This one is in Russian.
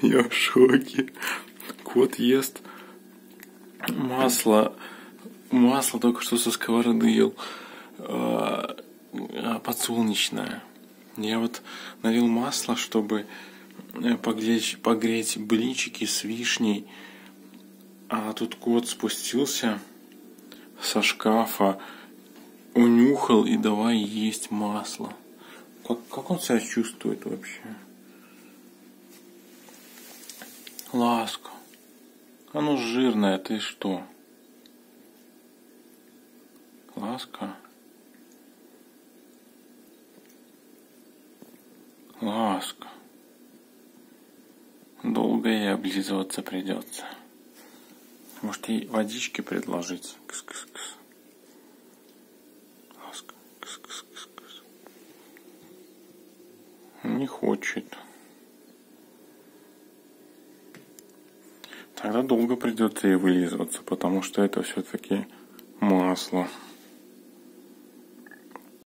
Я в шоке. Кот ест масло. Масло только что со сковороды ел. А, а, подсолнечное. Я вот налил масло, чтобы э, погреть, погреть блинчики с вишней. А тут кот спустился со шкафа, унюхал и давай есть масло. Как, как он себя чувствует вообще? Ласка. Оно жирное, ты что? Ласка. Ласка. Долго ей облизываться придется. Может ей водички предложить? Кс-кс-кс. Ласка. Кс-кс-кс-кс. Не хочет. Тогда долго придется ей вылизываться, потому что это все-таки масло.